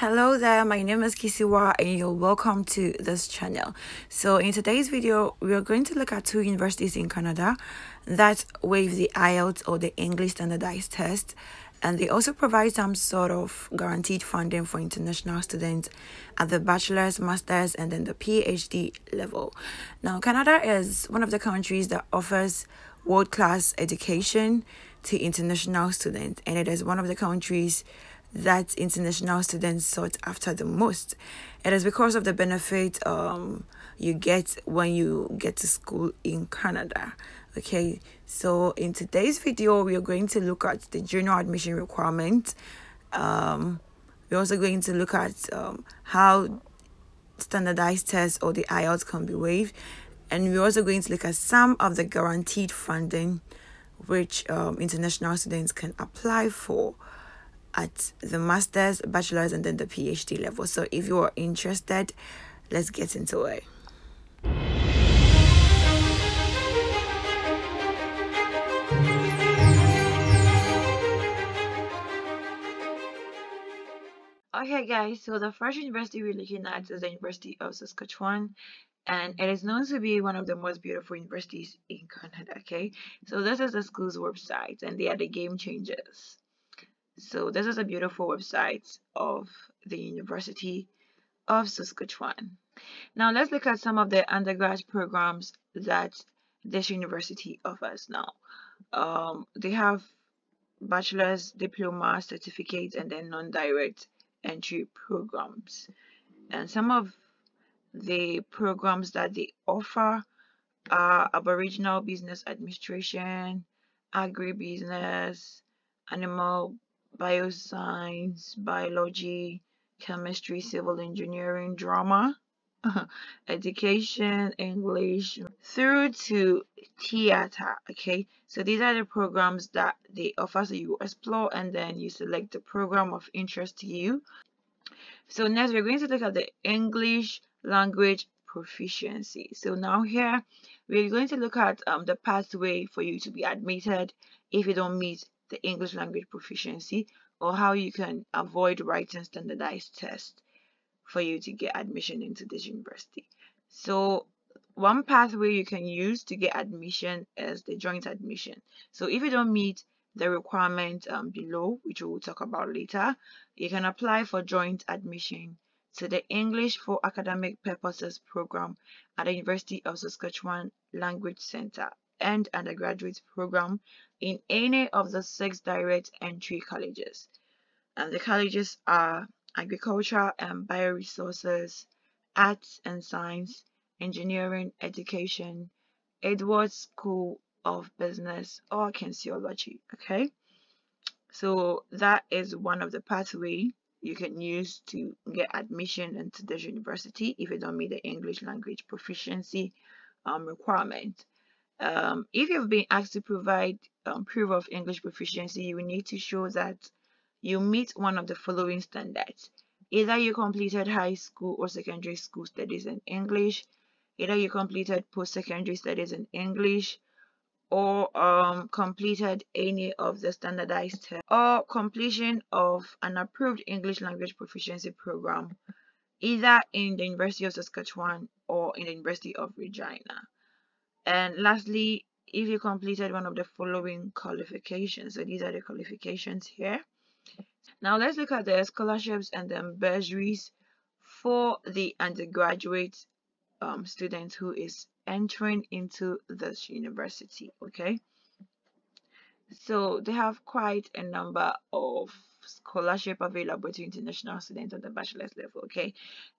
Hello there, my name is Kissiwaa and you're welcome to this channel. So in today's video, we are going to look at two universities in Canada that waive the IELTS or the English Standardized Test and they also provide some sort of guaranteed funding for international students at the bachelor's, master's and then the PhD level. Now Canada is one of the countries that offers world-class education to international students and it is one of the countries that international students sought after the most. It is because of the benefit um, you get when you get to school in Canada. Okay, so in today's video, we are going to look at the general admission requirement. Um, we're also going to look at um, how standardized tests or the IELTS can be waived. And we're also going to look at some of the guaranteed funding which um, international students can apply for at the master's, bachelor's, and then the PhD level. So if you are interested, let's get into it. Okay guys, so the first university we're looking at is the University of Saskatchewan and it is known to be one of the most beautiful universities in Canada, okay? So this is the school's website and they are the game changers. So this is a beautiful website of the University of Saskatchewan. Now let's look at some of the undergrad programs that this university offers now. Um, they have bachelor's, diploma, certificate, and then non-direct entry programs. And some of the programs that they offer are Aboriginal Business Administration, Agribusiness, Animal bioscience, biology, chemistry, civil engineering, drama, education, English, through to theater. Okay, so these are the programs that they offer. So you explore and then you select the program of interest to you. So next we're going to look at the English language proficiency. So now here we're going to look at um, the pathway for you to be admitted if you don't meet the English language proficiency or how you can avoid writing standardized tests for you to get admission into this university. So one pathway you can use to get admission is the joint admission. So if you don't meet the requirement um, below, which we will talk about later, you can apply for joint admission to the English for Academic Purposes program at the University of Saskatchewan Language Center and undergraduate program in any of the six direct entry colleges. And the colleges are agriculture and bioresources, arts and science, engineering, education, Edwards School of Business, or kinesiology. Okay, so that is one of the pathway you can use to get admission into this university if you don't meet the English language proficiency um, requirement. Um, if you've been asked to provide um, proof of English proficiency, you need to show that you meet one of the following standards. Either you completed high school or secondary school studies in English, either you completed post-secondary studies in English, or um, completed any of the standardized tests, or completion of an approved English language proficiency program, either in the University of Saskatchewan or in the University of Regina. And lastly, if you completed one of the following qualifications, so these are the qualifications here. Now let's look at the scholarships and the bursaries for the undergraduate um, student who is entering into this university, okay? So they have quite a number of scholarship available to international students at the bachelor's level okay?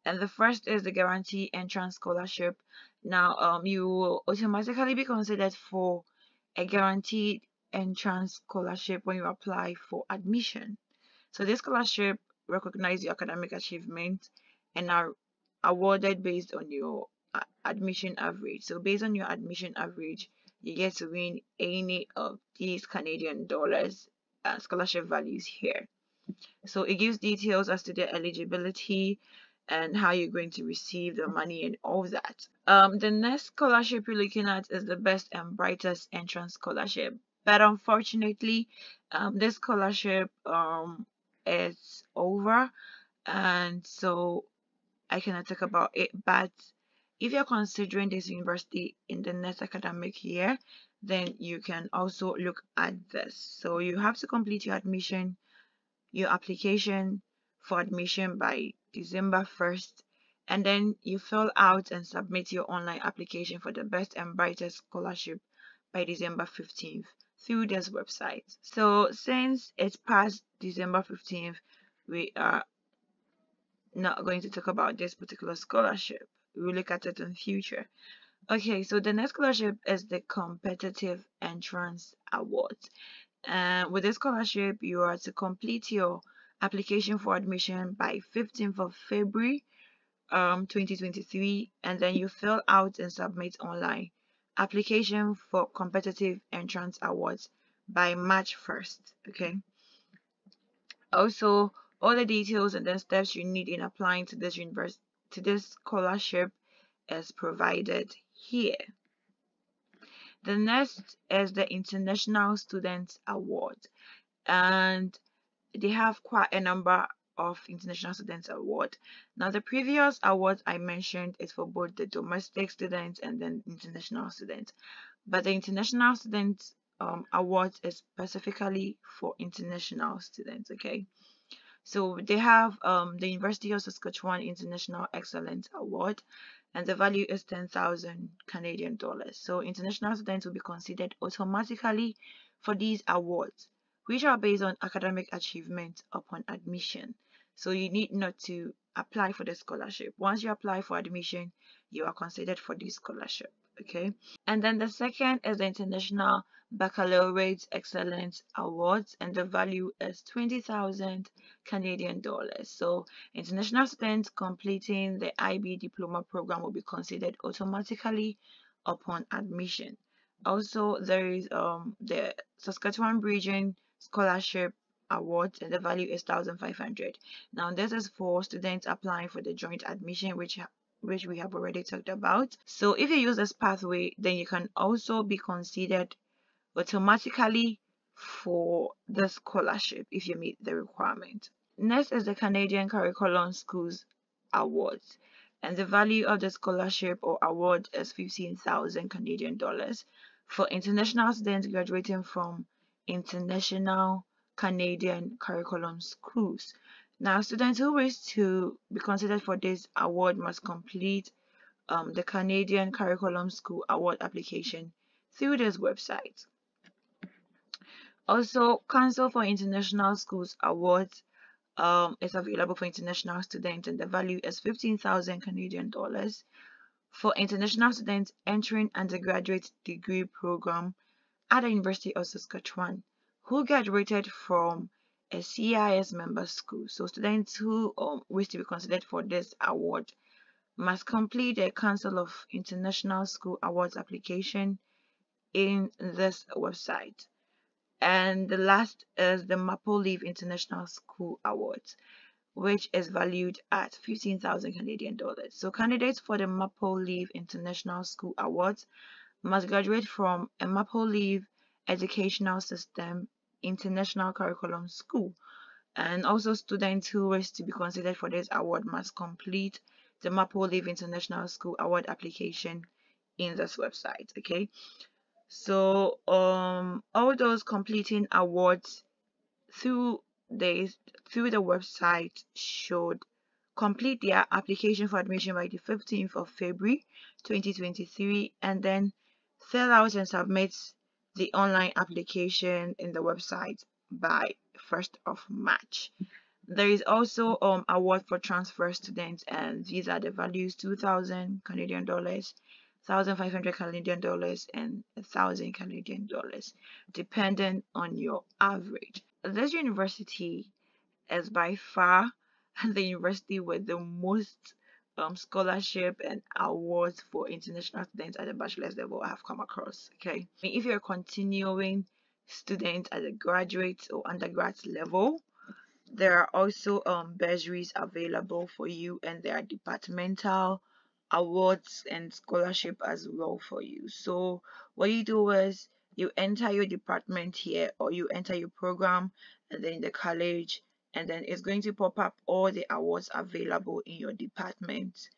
And the first is the guarantee entrance scholarship. Now um you will automatically be considered for a guaranteed entrance scholarship when you apply for admission. So this scholarship recognize your academic achievement and are awarded based on your uh, admission average. So based on your admission average you get to win any of these Canadian dollars uh, scholarship values here so it gives details as to their eligibility and how you're going to receive the money and all that. Um, the next scholarship you're looking at is the best and brightest entrance scholarship. But unfortunately, um, this scholarship um, is over and so I cannot talk about it but if you're considering this university in the next academic year then you can also look at this so you have to complete your admission your application for admission by December 1st and then you fill out and submit your online application for the best and brightest scholarship by December 15th through this website. So since it's past December 15th, we are not going to talk about this particular scholarship. We'll look at it in future. Okay, so the next scholarship is the Competitive Entrance Awards. And with this scholarship, you are to complete your application for admission by 15th of February um 2023 and then you fill out and submit online. Application for competitive entrance awards by March 1st okay? Also all the details and the steps you need in applying to this university to this scholarship is provided here the next is the international student award and they have quite a number of International Students Award. Now, the previous award I mentioned is for both the domestic students and then international students, but the International Students um, Award is specifically for international students. Okay, so they have um, the University of Saskatchewan International Excellence Award, and the value is 10,000 Canadian dollars. So international students will be considered automatically for these awards which are based on academic achievement upon admission. So you need not to apply for the scholarship. Once you apply for admission, you are considered for this scholarship. Okay. And then the second is the International Baccalaureate Excellence Awards, and the value is 20,000 Canadian dollars. So international students completing the IB diploma program will be considered automatically upon admission. Also, there is um the Saskatchewan Region scholarship awards and the value is 1500 now this is for students applying for the joint admission which which we have already talked about so if you use this pathway then you can also be considered automatically for the scholarship if you meet the requirement next is the canadian curriculum schools awards and the value of the scholarship or award is 15,000 Canadian dollars for international students graduating from international Canadian curriculum schools. Now, students who wish to be considered for this award must complete um, the Canadian Curriculum School Award application through this website. Also, Council for International Schools Awards um, is available for international students and the value is 15,000 Canadian dollars. For international students entering undergraduate degree program at the University of Saskatchewan who graduated from a CIS member school. So students who um, wish to be considered for this award must complete a Council of International School Awards application in this website. And the last is the Maple Leaf International School Awards, which is valued at 15,000 Canadian dollars. So candidates for the Maple Leaf International School Awards must graduate from a Maple Leaf educational system international curriculum school and also students who wish to be considered for this award must complete the Maple Leaf International School Award application in this website okay so um all those completing awards through the through the website should complete their application for admission by the 15th of February 2023 and then fill out and submit the online application in the website by 1st of March. There is also um award for transfer students and these are the values 2000 Canadian dollars 1500 Canadian dollars and 1000 Canadian dollars depending on your average. This university is by far the university with the most um, scholarship and awards for international students at the bachelor's level I have come across. Okay, if you're a continuing student at the graduate or undergrad level, there are also um, bursaries available for you, and there are departmental awards and scholarship as well for you. So, what you do is you enter your department here, or you enter your program, and then the college and then it's going to pop up all the awards available in your department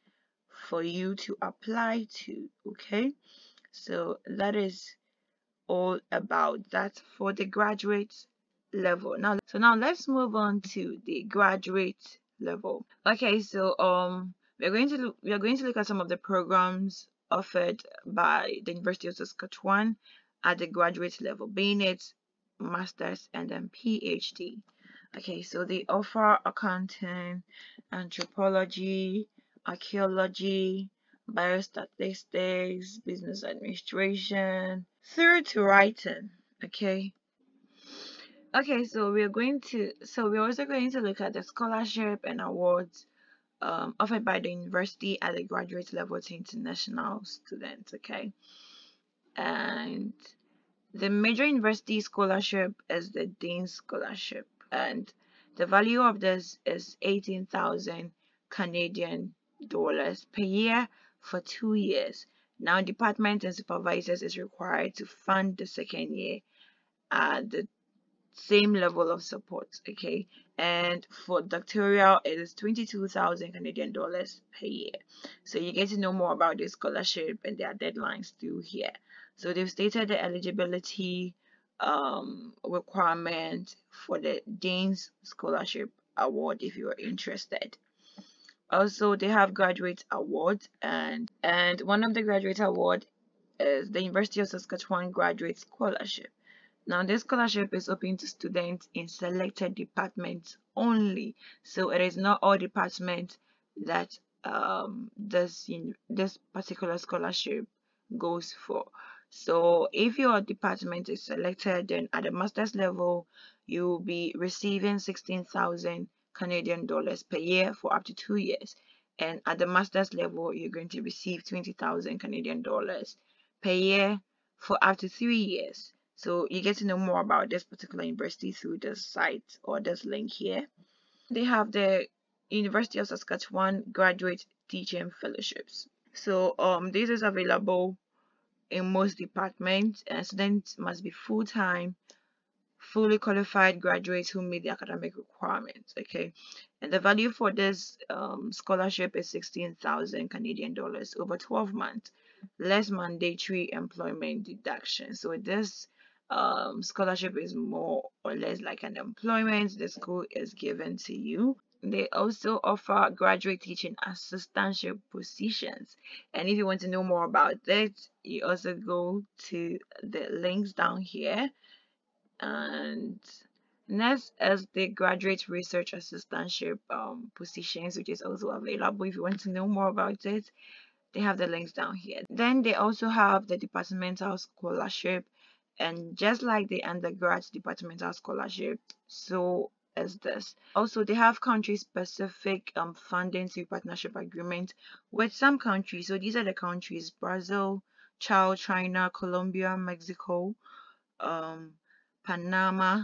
for you to apply to okay? So that is all about that for the graduate level. Now so now let's move on to the graduate level. Okay so um we're going to we are going to look at some of the programs offered by the university of saskatchewan at the graduate level being it masters and then phd okay so they offer accounting anthropology archaeology biostatistics business administration through to writing okay? Okay so we're going to so we're also going to look at the scholarship and awards um, offered by the university at the graduate level to international students okay and the major university scholarship is the dean scholarship and the value of this is 18,000 Canadian dollars per year for two years. Now, department and supervisors is required to fund the second year at the same level of support. Okay, and for doctoral, it is 22,000 Canadian dollars per year. So you get to know more about this scholarship and their deadlines through here. So they've stated the eligibility um, requirement for the Dean's Scholarship Award if you are interested. Also, they have graduate awards and and one of the graduate award is the University of Saskatchewan Graduate Scholarship. Now, this scholarship is open to students in selected departments only, so it is not all departments that um, this in this particular scholarship goes for. So if your department is selected, then at the master's level, you'll be receiving 16,000 Canadian dollars per year for up to two years. And at the master's level, you're going to receive 20,000 Canadian dollars per year for up to three years. So you get to know more about this particular university through this site or this link here. They have the University of Saskatchewan Graduate Teaching Fellowships. So um, this is available in most departments and students must be full-time fully qualified graduates who meet the academic requirements okay and the value for this um, scholarship is 16,000 Canadian dollars over 12 months less mandatory employment deduction so this um, scholarship is more or less like an employment the school is given to you they also offer graduate teaching assistantship positions. And if you want to know more about that, you also go to the links down here. And next is the graduate research assistantship um, positions, which is also available if you want to know more about it. They have the links down here. Then they also have the departmental scholarship and just like the undergrad departmental scholarship so is this. Also, they have country-specific um, funding through partnership agreement with some countries. So these are the countries: Brazil, Chile, China, Colombia, Mexico, um, Panama,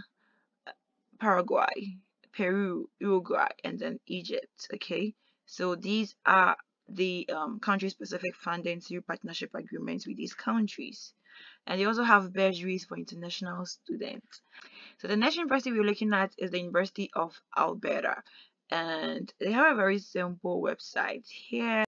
Paraguay, Peru, Uruguay, and then Egypt. Okay, so these are the um, country-specific funding through partnership agreements with these countries. And they also have bursaries for international students. So the next university we're looking at is the University of Alberta. And they have a very simple website here.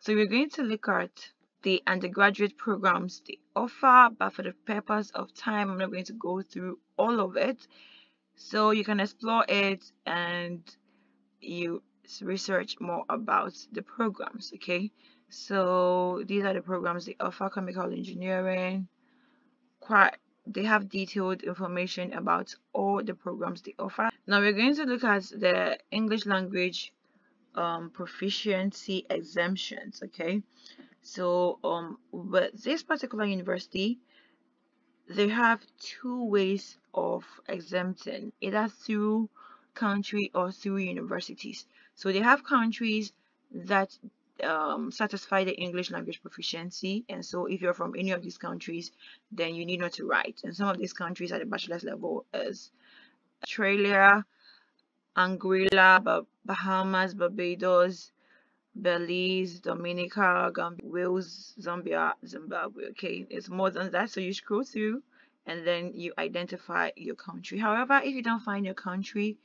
So we're going to look at the undergraduate programs they offer, but for the purpose of time, I'm not going to go through all of it. So you can explore it and you research more about the programs, okay? So these are the programs they offer chemical engineering. Quite they have detailed information about all the programs they offer. Now we're going to look at the English language um, proficiency exemptions. Okay, so um, with this particular university, they have two ways of exempting, either through country or through universities. So they have countries that um, satisfy the English language proficiency. And so if you're from any of these countries, then you need not to write. And some of these countries at the bachelor's level is Australia, Anguilla, Bahamas, Barbados, Belize, Dominica, Gambia, Wales, Zambia, Zimbabwe. Okay, it's more than that. So you scroll through and then you identify your country. However, if you don't find your country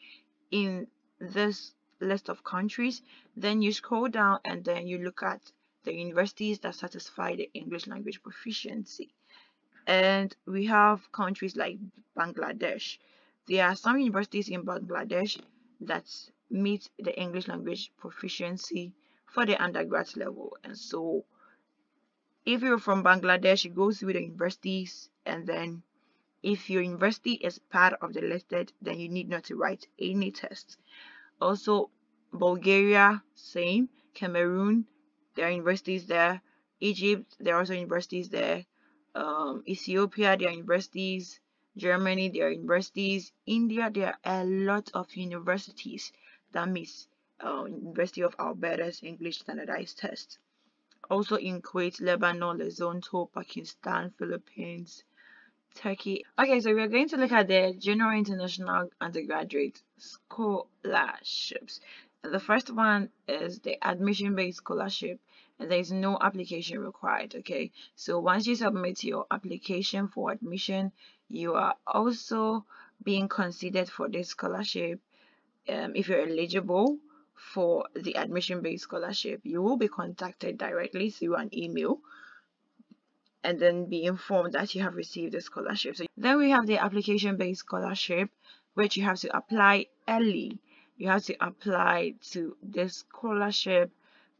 in this list of countries, then you scroll down and then you look at the universities that satisfy the English language proficiency. And we have countries like Bangladesh. There are some universities in Bangladesh that meet the English language proficiency for the undergrad level. And so if you're from Bangladesh, you go through the universities and then if your university is part of the listed, then you need not to write any tests. Also, Bulgaria, same. Cameroon, there are universities there. Egypt, there are also universities there. Um, Ethiopia, there are universities. Germany, there are universities. India, there are a lot of universities that meet uh, University of Alberta's English standardized test. Also in Kuwait, Lebanon, Lesotho, Pakistan, Philippines, Turkey. Okay, so we're going to look at the General International Undergraduate Scholarships. The first one is the admission-based scholarship and there is no application required okay so once you submit your application for admission you are also being considered for this scholarship um, if you're eligible for the admission based scholarship you will be contacted directly through an email and then be informed that you have received the scholarship. So then we have the application based scholarship which you have to apply early. You have to apply to this scholarship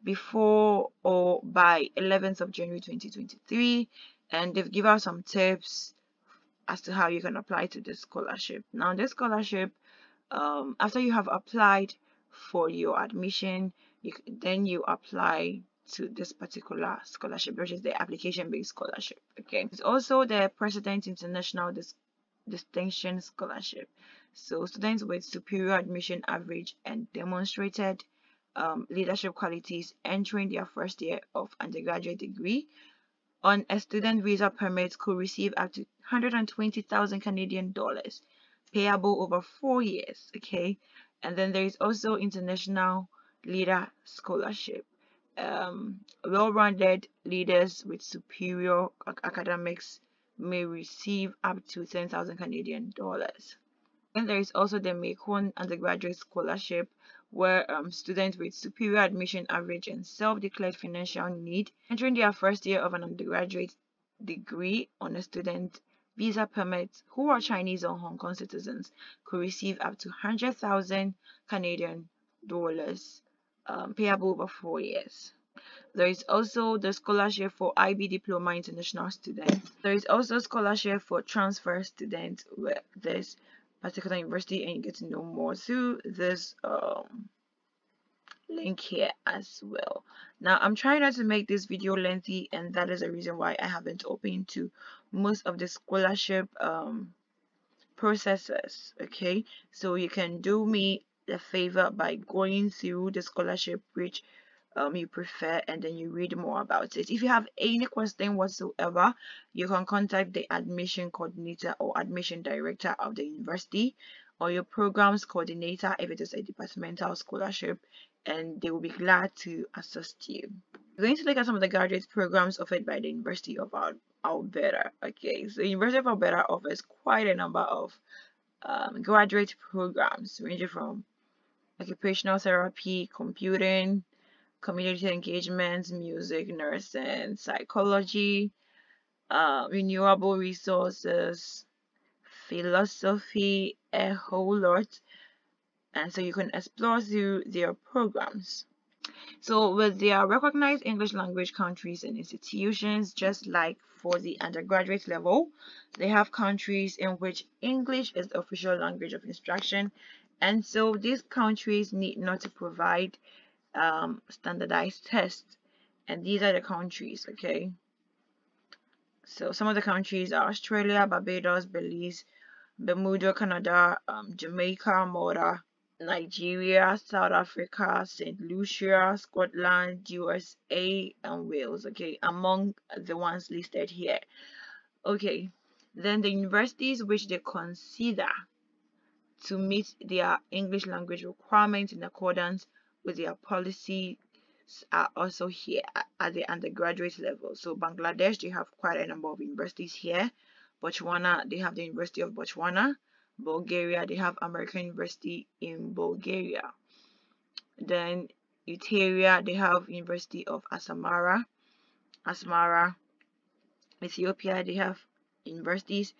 before or by 11th of January 2023 and they've given us some tips as to how you can apply to this scholarship. Now this scholarship um, after you have applied for your admission you then you apply to this particular scholarship which is the application based scholarship okay? It's also the president international Dis distinction scholarship. So students with superior admission average and demonstrated um, leadership qualities entering their first year of undergraduate degree. On a student visa permit could receive up to 120,000 Canadian dollars payable over four years okay? And then there is also international leader scholarship um, well-rounded leaders with superior academics may receive up to 10,000 Canadian dollars. And there is also the Macon undergraduate scholarship where um, students with superior admission average and self-declared financial need entering their first year of an undergraduate degree on a student visa permit who are Chinese or Hong Kong citizens could receive up to 100,000 Canadian dollars um, payable over four years. There is also the scholarship for IB Diploma International students. There is also scholarship for transfer students with this particular university and you get to know more through this um, link here as well now i'm trying not to make this video lengthy and that is the reason why i haven't opened to most of the scholarship um, processes okay so you can do me the favor by going through the scholarship which um, you prefer and then you read more about it. If you have any question whatsoever, you can contact the admission coordinator or admission director of the university or your programs coordinator if it is a departmental scholarship and they will be glad to assist you. We're going to look at some of the graduate programs offered by the University of Alberta. Okay, so University of Alberta offers quite a number of um, graduate programs ranging from occupational therapy, computing, community engagement, music, nursing, psychology, uh, renewable resources, philosophy, a whole lot. And so you can explore through their programs. So with their recognized English language countries and institutions, just like for the undergraduate level, they have countries in which English is the official language of instruction. And so these countries need not to provide um, standardized tests. And these are the countries okay? So some of the countries are Australia Barbados Belize Bermuda Canada um, Jamaica Malta Nigeria South Africa St. Lucia Scotland USA and Wales okay? Among the ones listed here. Okay. Then the universities which they consider to meet their English language requirements in accordance with their policies are also here at the undergraduate level. So Bangladesh, they have quite a number of universities here. Botswana, they have the University of Botswana. Bulgaria, they have American University in Bulgaria. Then Eritrea, they have University of Asmara. Asmara. Ethiopia, they have universities.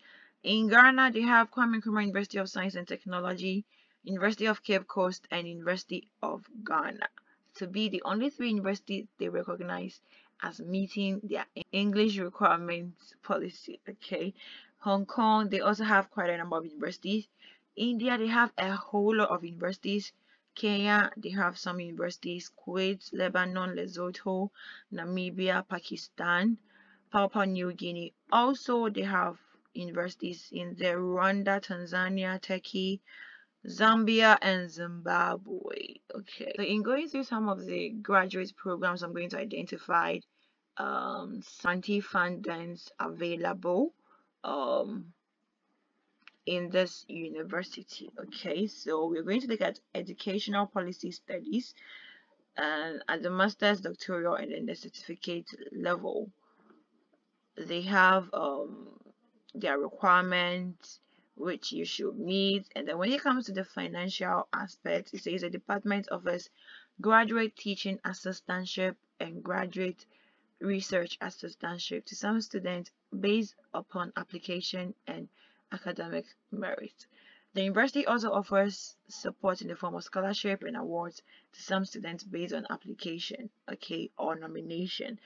In Ghana, they have Kwame Nkrumah University of Science and Technology, University of Cape Coast, and University of Ghana to be the only three universities they recognize as meeting their English requirements policy. Okay, Hong Kong, they also have quite a number of universities. India, they have a whole lot of universities. Kenya, they have some universities. Kuwait, Lebanon, Lesotho, Namibia, Pakistan, Papua New Guinea. Also, they have universities in the Rwanda, Tanzania, Turkey, Zambia and Zimbabwe. Okay, so in going through some of the graduate programs, I'm going to identify um, Santi fundings available um, in this university. Okay, so we're going to look at educational policy studies and at the master's, doctoral, and then the certificate level. They have um, their requirements which you should meet. And then when it comes to the financial aspect, it says the department offers graduate teaching assistantship and graduate research assistantship to some students based upon application and academic merit. The university also offers support in the form of scholarship and awards to some students based on application, okay, or nomination.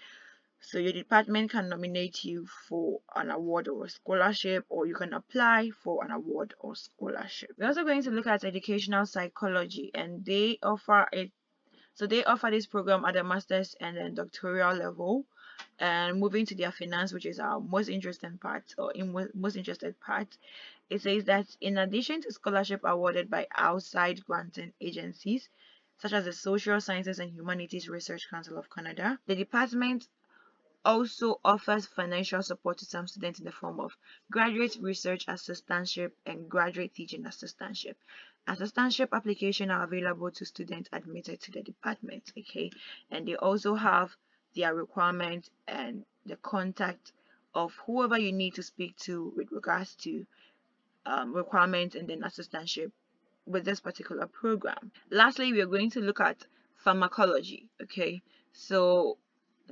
So your department can nominate you for an award or scholarship or you can apply for an award or scholarship. We're also going to look at educational psychology and they offer it so they offer this program at the master's and then doctoral level and moving to their finance which is our most interesting part or in most interested part it says that in addition to scholarship awarded by outside granting agencies such as the social sciences and humanities research council of canada the department also offers financial support to some students in the form of graduate research assistantship and graduate teaching assistantship. Assistantship applications are available to students admitted to the department, okay? And they also have their requirements and the contact of whoever you need to speak to with regards to um, requirements and then assistantship with this particular program. Lastly, we are going to look at pharmacology, okay? So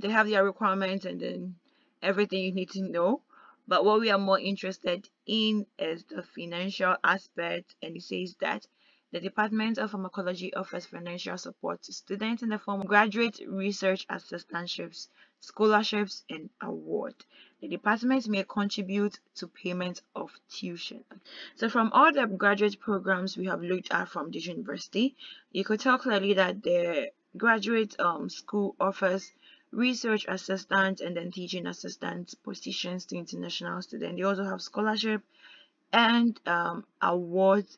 they have their requirements and then everything you need to know but what we are more interested in is the financial aspect and it says that the Department of Pharmacology offers financial support to students in the form of graduate research assistantships, scholarships, and award. The department may contribute to payment of tuition. So from all the graduate programs we have looked at from this university, you could tell clearly that the graduate um, school offers research assistant and then teaching assistant positions to international students. They also have scholarship and um, awards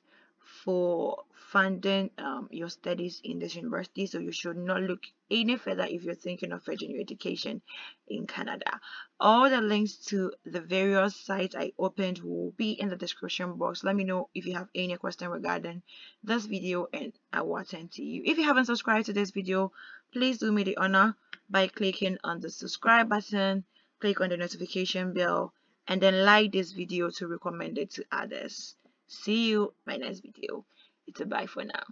for funding um, your studies in this university so you should not look any further if you're thinking of your education in Canada. All the links to the various sites I opened will be in the description box. Let me know if you have any question regarding this video and I will attend to you. If you haven't subscribed to this video, please do me the honor by clicking on the subscribe button, click on the notification bell, and then like this video to recommend it to others. See you my next video. It's a bye for now.